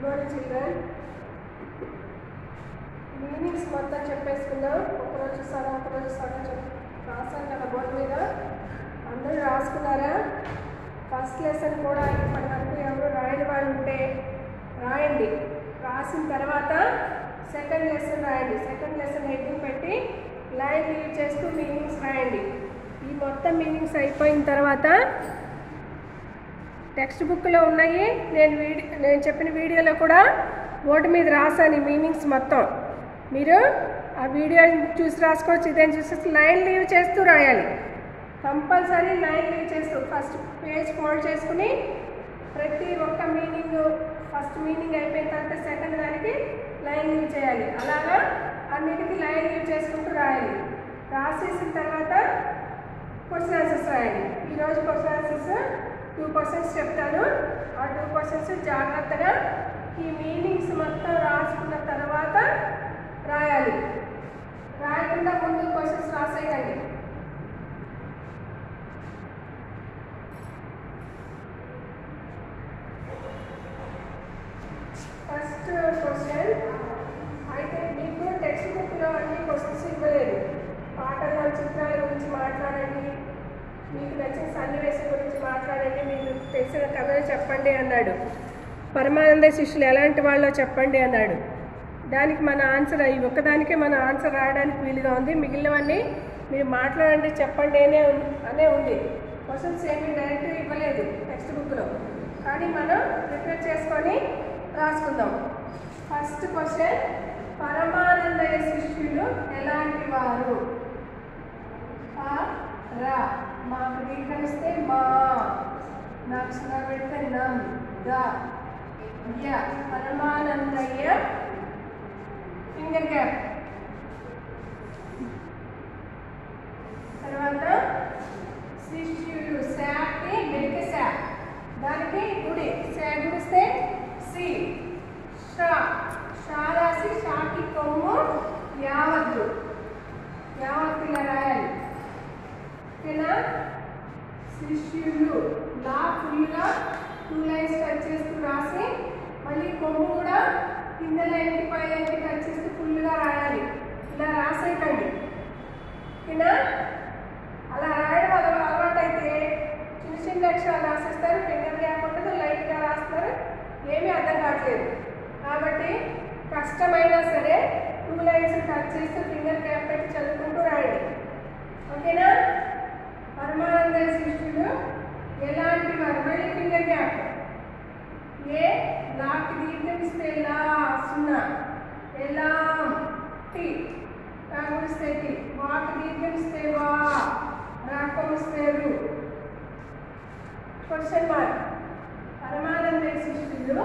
Good morning children meanings మొత్తం చెప్పేసుకుందాం. ఒకరోజు సగం ఒకరోజు సగం చెప్ రాసాను కదా బోర్డు మీద. అందరూ రాసుకున్నారా? ఫస్ట్ లెసన్ కూడా ఇప్పటి వరకు ఎవరు రాయని వాళ్ళు ఉంటే రాయండి. రాసిన తర్వాత సెకండ్ లెసన్ రాయండి. సెకండ్ లెసన్ హెడ్డింగ్ పెట్టి లైన్ యూజ్ చేస్తూ మీనింగ్స్ రాయండి. ఈ మొత్తం మీనింగ్స్ అయిపోయిన తర్వాత టెక్స్ట్ బుక్లో ఉన్నాయి. నేను వీడియో నేను చెప్పిన వీడియోలో కూడా బోర్డు మీద రాశాను ఈ మీనింగ్స్ మొత్తం. మీరు ఆ వీడియో చూసి రాసుకోవచ్చు. ఇదేం చూసి లైన్ లీవ్ చేస్తూ రాయాలి. కంపల్సరీ లైన్ లీవ్ చేస్తూ ఫస్ట్ పేజ్ ఫోల్డ్ చేసుకుని ప్రతి ఒక్క మీనింగ్ ఫస్ట్ మీనింగ్ అయిపోయిన తర్వాత సెకండ్ దానికి లైన్ లీవ్ చేయాలి. అలాగా అన్నిటికీ లైన్ లీవ్ చేసుకుంటూ రాయాలి. రాసేసిన తర్వాత క్వశ్చన్ ఆన్సర్స్ రాయాలి. ఈరోజు క్వశ్చన్ ఆన్సర్స్ టూ పర్సన్స్ చెప్తాను ఆ టూ పర్సన్స్ జాగ్రత్తగా ఈ మీనింగ్స్ మొత్తం రాసుకున్న తర్వాత రాయాలి. రాయకుండా ముందు క్వశ్చన్స్ రాసేయండి ఫస్ట్ క్వశ్చన్ అయితే మీకు టెక్స్ట్ బుక్లో అన్ని క్వశ్చన్స్ ఇవ్వలేదు. పాటల చిత్రాల గురించి మాట్లాడండి. మీకు నచ్చిన సన్నివేశం గురించి మాట్లాడండి మీకు తెలిసిన కథలు చెప్పండి అన్నాడు. పరమానంద శిష్యులు ఎలాంటి వాళ్ళో చెప్పండి అన్నాడు. దానికి మన ఆన్సర్ ఈ ఒక్కదానికే మన ఆన్సర్ రాయడానికి వీలుగా ఉంది. మిగిలినవన్నీ మీరు మాట్లాడండి చెప్పండి అనే ఉం- అనే ఉంది. క్వశ్చన్స్ ఏమీ డైరెక్ట్ ఇవ్వలేదు టెక్స్ట్ బుక్లో. కానీ మనం ప్రిపేర్ చేసుకొని రాసుకుందాం. ఫస్ట్ క్వశ్చన్ పరమానందయ శిష్యులు ఎలాంటి వారు ఆ, రా మాకు దీర్ఘమిస్తే మా నాకు సున్నా పెడితే నం పరమానందయ్య ఫింగర్ గ్యాప్ తర్వాత శిష్యుడు శాకి మెరిక శా దానికి గుడి. శా గుడిస్తే సి. షా. షా రాసి షాకి కొమ్ము యావత్తు యావత్తు ఇలా రాయాలి. ఓకేనా శిష్యులు లా ఫుల్గా టూ లైన్స్ టచ్ చేస్తూ రాసి మళ్ళీ కొమ్ము కూడా కింద లైన్కి పై లైన్కి టచ్ చేస్తూ ఫుల్గా రాయాలి. ఇలా రాసేయకండి. ఓకేనా? అలా రాయడం వల్ల అలవాటు అయితే చిన్న చిన్న అక్షరాలు రాసేస్తారు ఫింగర్ గ్యాప్ ఉంటుంది లైట్గా రాస్తారు ఏమీ అర్థం కావట్లేదు. కాబట్టి కష్టమైన సరే టూ లైన్స్ కట్ చేస్తూ ఫింగర్ గ్యాప్ పెట్టి చదువుకుంటూ రాయండి ఓకేనా పరమానంద శిష్యుడు ఎలాంటి వారు మళ్ళీ ఫింగర్ గ్యాప్ ఏ లాకి దీర్ఘమిస్తే లా సున్నా ఎలా టి రాకొమిస్తే టి వాకి దీర్ఘమిస్తే వా రాకొమిస్తే రు క్వశ్చన్ మార్క్ పరమానంద శిష్యులు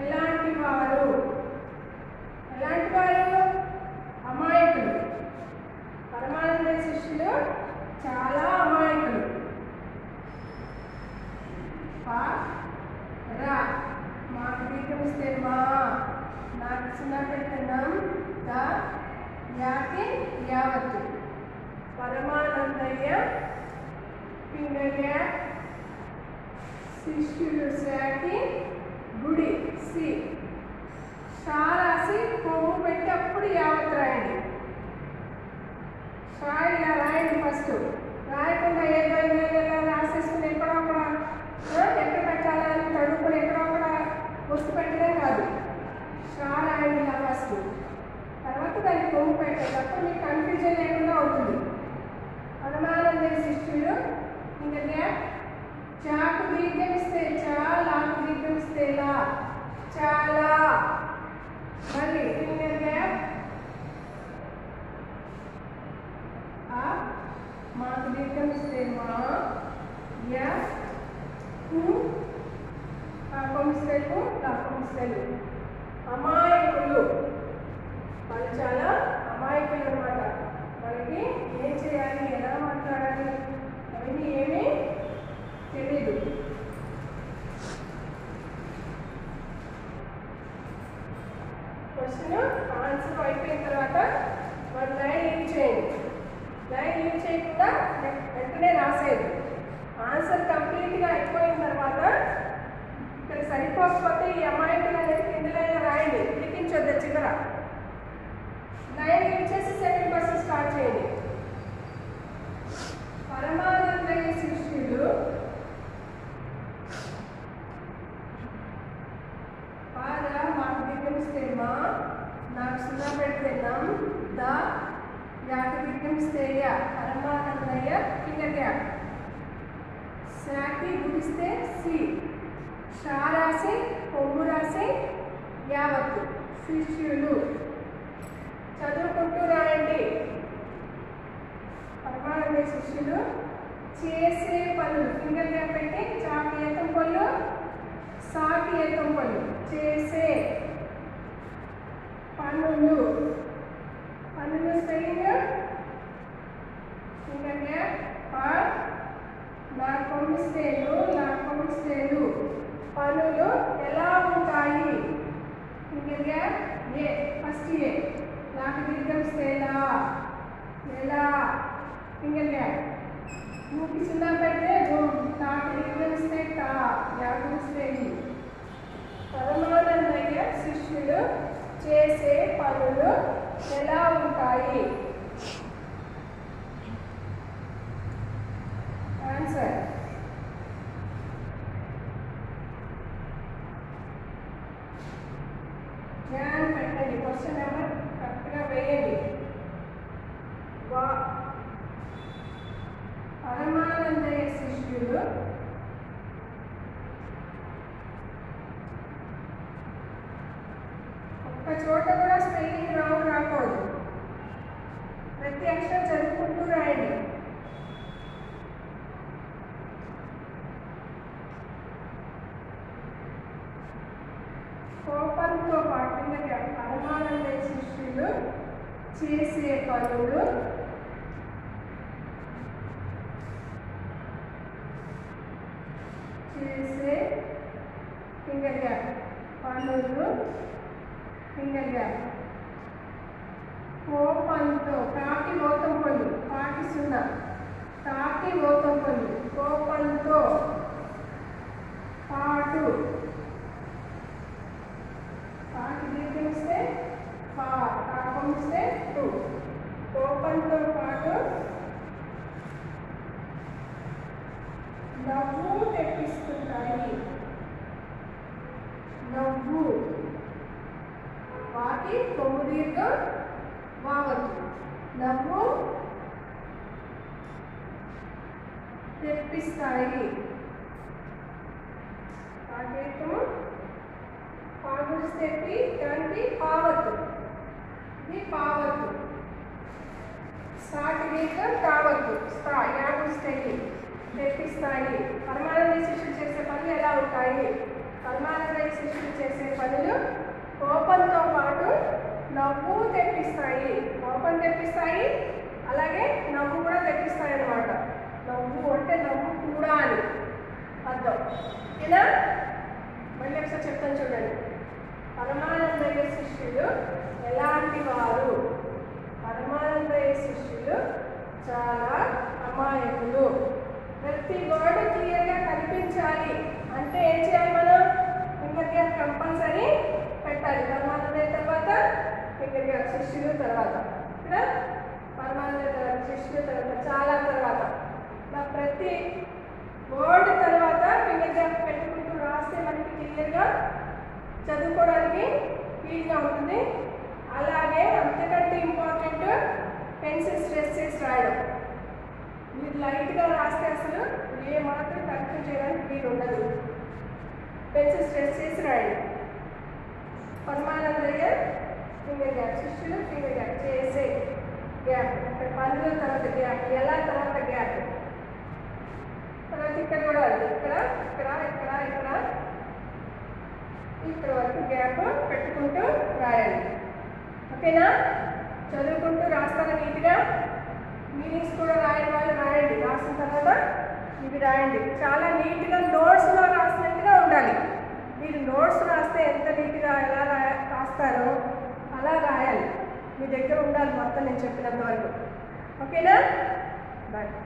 ఎలాంటి వారు? ఎలాంటి వారు? అమాయకులు. పరమానంద శిష్యులు చాలా అమాయకులు. రా. మాకు దీర్ఘమిస్తే మా. నాకు చిన్న పెట్టడం ద యాకి యావత్తు. పరమానందయ్య ఫింగర్ శిష్యుడు శిష్యులు గుడి. సి. షా రాసి కొమ్ము పెట్టి అప్పుడు యావత్ రాయండి. షా ఇలా రాయండి ఫస్ట్. రాయకుండా ఏదో ఏదో ఇలా రాసేసుకుని ఎక్కడో అక్కడ ఆ, ఎక్కడ పెట్టాలని తడుపుడు ఎక్కడో అక్కడ వస్తు పెట్టడం కాదు. షా రాయండి ఇలా ఫస్ట్ తర్వాత దానికి కొమ్ము పెట్టండి అప్పుడు మీకు కన్ఫ్యూజన్ లేకుండా ఉంటుంది అనుమానంద శిష్యుడు ఇంకా చాకు దీర్ఘమిస్తే చా లాకు దీర్ఘమిస్తే లా చాలా మళ్ళీ ఫింగర్ గ్యాప్ ఆ మాకు దీర్ఘమిస్తే మా యా కు కాకొమిస్తేకు కాకొమిస్తేలు అమాయకులు. వాళ్ళు చాలా అమాయకులు అనమాట వాళ్ళకి ఏం చేయాలి? ఎలా మాట్లాడాలి? అవన్నీ ఏమీ తెలీదు. క్వశ్చన్ ఆన్సర్ అయిపోయిన తర్వాత వాళ్ళ ఏం చేయండి లైన్ యూజ్ చేయకుండా వెంటనే రాసేది. ఆన్సర్ కంప్లీట్గా అయిపోయిన తర్వాత ఇక్కడ సరిపోకపోతే ఈ అమాయకులు అనేది చివర. యూజ్ చేసి సెకండ్ పర్సన్ స్టార్ట్ చేయండి. పరమానందయ్య శిష్యుడు బాగా మాకు దిగ్గమిస్తేమా నాకు సున్నా పెడితేనాం దా యాకి దిగ్గమిస్తేయ పరమానందయ్య ఫింగర్ గ్యాప్ గుడిస్తే సి షా రాసి కొమ్ము రాసి యావత్తు శిష్యులు చదువుకుంటూ రాయండి పరమానంద శిష్యులు చేసే పనులు ఫింగర్ గ్యాప్ పెట్టి చాకి ఏతం పళ్ళు సాకి ఏతం పళ్ళు చేసే పనులు పనులు స్పెల్లింగ్ ఫింగర్ గ్యాప్ పర్ నా కొమ్మిస్తేలు నా కొమ్మిస్తేలు పనులు ఎలా ఉంటాయి ఫింగర్ ఏ ఫస్ట్ ఏ నాకు దీర్ఘమిస్తేలా ఎలా ఫింగర్ గ్యాప్ మూకి చిన్న పెడితే నాకు దీర్ఘమిస్తే కా యాగిస్తే పరమానందయ్య శిష్యులు చేసే పనులు ఎలా ఉంటాయి ఆన్సర్ ధ్యానం పెట్టండి క్వశ్చన్ నెంబర్ కరెక్ట్గా వేయండి వా పరమానందయ్య శిష్యులు ఒక్క చోట కూడా స్పెల్లింగ్ రావు రాకూడదు ప్రతి అక్షరం చదువుకుంటూ రాయండి కోపంతో పాటుగా పరమానంద శిష్యులు చేసే పనులు. చేసే ఫింగర్ గ్యాప్ పనులు. ఫింగర్ గ్యాప్ కోపంతో కాకి గౌతం పనులు కాకి సున్నా. కాకి గౌతం పనులు కోపంతో పాటు. కాకి దీర్ఘమిస్తే పా కాపమిస్తే టూ కోపంతో పాటు నవ్వు తెప్పిస్తుంటాయి నవ్వు వాటి కొమ్ము దీర్ఘం వావత్తు నవ్వు తెప్పిస్తాయి కాకేతము పాగుడు తెప్పి దానికి పావత్తు ఇది పావత్తు సాటి కావద్దు. తావత్తు స్థా యాగుస్తాయి తెప్పిస్తాయి పరమానంద శిష్యులు చేసే పనులు ఎలా ఉంటాయి? పరమానంద శిష్యులు చేసే పనులు కోపంతో పాటు నవ్వు తెప్పిస్తాయి కోపం తెప్పిస్తాయి అలాగే నవ్వు కూడా తెప్పిస్తాయి అన్నమాట. నవ్వు అంటే నవ్వు కూడా అని అర్థం. ఇలా మళ్ళీ ఒకసారి చెప్తాను చూడండి. పరమానందయ్య శిష్యులు ఎలాంటి వారు? పరమానందయ్య శిష్యులు చాలా అమాయకులు. ప్రతి గోడ క్లియర్గా కనిపించాలి. అంటే ఏం చేయాలి మనం? ఫింగర్ గ్యాప్ కంపల్సరీ పెట్టాలి. పరమానందయ్య తర్వాత ఫింగర్ గ్యాప్ శిష్యులు తర్వాత. ఇక్కడ పరమానందయ్య తర్వాత శిష్యులు తర్వాత చాలా తర్వాత. ఇలా ప్రతి వర్డ్ తర్వాత ఫింగర్ గ్యాప్ పెట్టుకుంటూ రాస్తే మనకి క్లియర్గా చదువుకోవడానికి వీలుగా ఉంటుంది. అలాగే అంతకంటే ఇంపార్టెంట్ పెన్సిల్ స్ట్రెస్ చేసి రాయడం మీరు లైట్గా రాస్తే అసలు ఏ మాత్రం కరెక్ట్ చేయడానికి వీలు ఉండదు పెన్సిల్ స్ట్రెస్ చేసి రాయండి. పరమానందయ్య ఫింగర్ గ్యాప్ శిష్యులు ఫింగర్ గ్యాప్ చేసే గ్యాప్ ఇక్కడ పనుల తర్వాత గ్యాప్ ఎలా తర్వాత గ్యాప్? తర్వాత ఇక్కడ కూడా ఇక్కడ ఇక్కడ ఇక్కడ ఇక్కడ. ఇక్కడ వరకు గ్యాప్ పెట్టుకుంటూ రాయాలి. ఓకేనా? చదువుకుంటూ రాస్తాను నీట్గా. మీనింగ్స్ కూడా రాయని వాళ్ళు రాయండి. రాసిన తర్వాత ఇవి రాయండి. చాలా నీట్గా నోట్స్లో రాసినట్టుగా ఉండాలి. మీరు నోట్స్ రాస్తే ఎంత నీట్గా ఎలా రా రాస్తారో అలా రాయాలి. మీ దగ్గర ఉండాలి మొత్తం నేను చెప్పినంత వరకు. ఓకేనా? బాయ్.